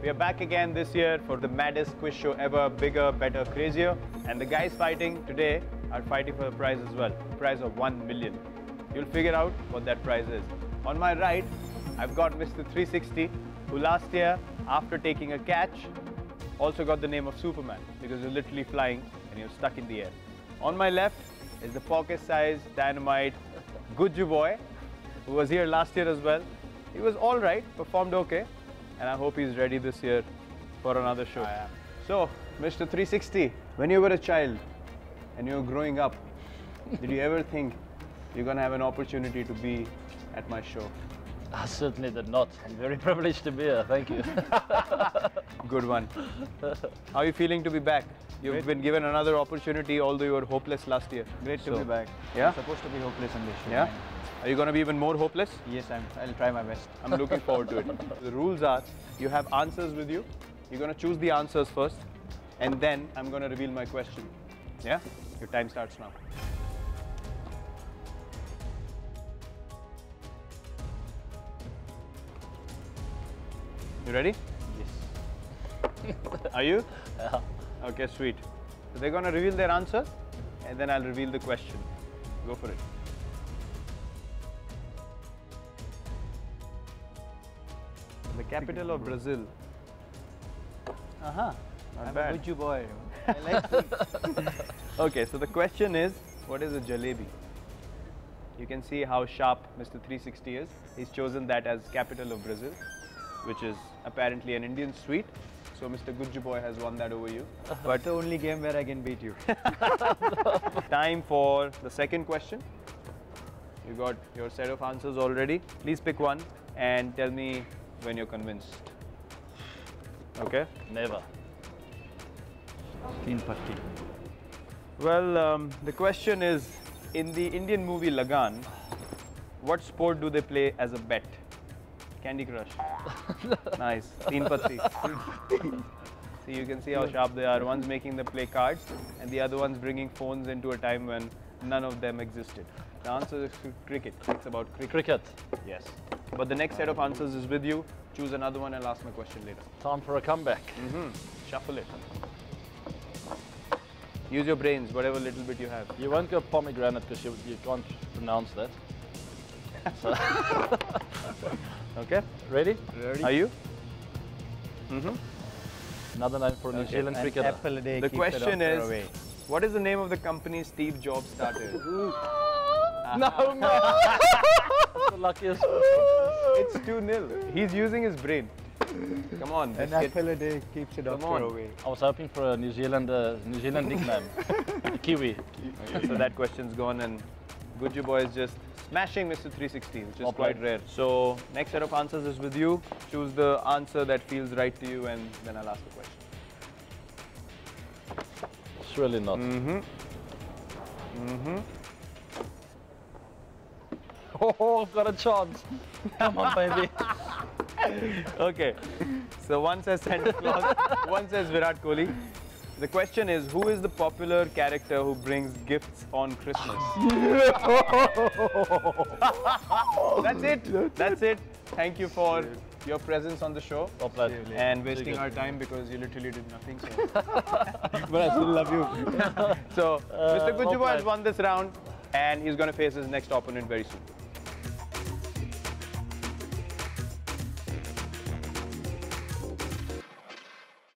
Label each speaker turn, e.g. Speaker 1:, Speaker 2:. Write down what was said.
Speaker 1: We are back again this year for the maddest quiz show ever, bigger, better, crazier. And the guys fighting today are fighting for a prize as well, prize of 1 million. You'll figure out what that prize is. On my right, I've got Mr. 360, who last year, after taking a catch, also got the name of Superman because you're literally flying and you're stuck in the air. On my left is the pocket-sized dynamite Gujju boy, who was here last year as well. He was all right, performed okay, and I hope he's ready this year for another show. So, Mr. 360, when you were a child and you were growing up, did you ever think you're gonna have an opportunity to be at my show?
Speaker 2: I certainly did not. I'm very privileged to be here. Thank you.
Speaker 1: Good one. How are you feeling to be back? You've been given another opportunity, although you were hopeless last year.
Speaker 3: Great to
Speaker 1: So,
Speaker 3: be back.
Speaker 1: Yeah?
Speaker 3: I'm supposed to be hopeless on this show.
Speaker 1: Yeah?
Speaker 3: man.
Speaker 1: Are you going to be even more hopeless?
Speaker 3: Yes, I'm, I'll try my best.
Speaker 1: I'm looking forward to it. The rules are you have answers with you. You're going to choose the answers first, and then I'm going to reveal my question. Yeah? Your time starts now. You ready?
Speaker 3: Yes.
Speaker 1: Are you?
Speaker 2: Yeah.
Speaker 1: Okay, sweet. So they're going to reveal their answer, and then I'll reveal the question. Go for it. The capital of Brazil. Uh-huh. Not
Speaker 3: I'm
Speaker 1: bad.
Speaker 3: a boy. I like.
Speaker 1: Okay, so the question is, what is a jalebi? You can see how sharp Mr. 360 is. He's chosen that as capital of Brazil, which is apparently an Indian sweet. So Mr. Gujju boy has won that over you.
Speaker 3: But the only game where I can beat you.
Speaker 1: Time for the second question. You got your set of answers already. Please pick one and tell me when you're convinced. Okay?
Speaker 2: Never.
Speaker 3: Teen Patti.
Speaker 1: Well, um, the question is in the Indian movie Lagaan, what sport do they play as a bet? Candy Crush. nice. Teen Patti. See, you can see how sharp they are. One's making them play cards, and the other one's bringing phones into a time when none of them existed. The answer is cricket. It's about cricket.
Speaker 2: Cricket.
Speaker 1: Yes. But the next set of answers is with you. Choose another one. I'll ask my question later.
Speaker 2: Time for a comeback.
Speaker 1: hmm Shuffle it. Use your brains, whatever little bit you have.
Speaker 2: You won't go pomegranate because you, you can't pronounce that. So,
Speaker 1: Okay.
Speaker 2: ready?
Speaker 3: Ready?
Speaker 1: Are you? Mm-hmm.
Speaker 2: Another name for a New Zealand
Speaker 3: an
Speaker 2: cricketer.
Speaker 3: apple a day
Speaker 1: The question is,
Speaker 3: away.
Speaker 1: What is the name of the company Steve Jobs started?
Speaker 2: No, man. That's the luckiest.
Speaker 1: it's 2 0. He's using his brain. Come on,
Speaker 3: An
Speaker 1: biscuit.
Speaker 3: apple a day keeps the
Speaker 1: Come on.
Speaker 3: away.
Speaker 2: I was hoping for a New Zealand, uh, New Zealand nickname. Kiwi.
Speaker 1: so that question's gone, and Gujju Boy is just smashing Mr. 360, which is
Speaker 2: Well
Speaker 1: quite
Speaker 2: played.
Speaker 1: rare. So, next set of answers is with you. Choose the answer that feels right to you, and then I'll ask the question.
Speaker 2: Surely not.
Speaker 1: Mm-hmm. Mm-hmm.
Speaker 2: Oh, I've got a chance. Come on, baby.
Speaker 1: Okay. So one says Santa Claus, one says Virat Kohli. The question is, who is the popular character who brings gifts on Christmas? That's it. That's it. Thank you for your presence on the show
Speaker 2: Well played.
Speaker 1: and wasting our time because you literally did nothing. So. but I still love you. so, Mr.
Speaker 2: well
Speaker 1: Kujuba has won this round and he's going to face his next opponent very soon.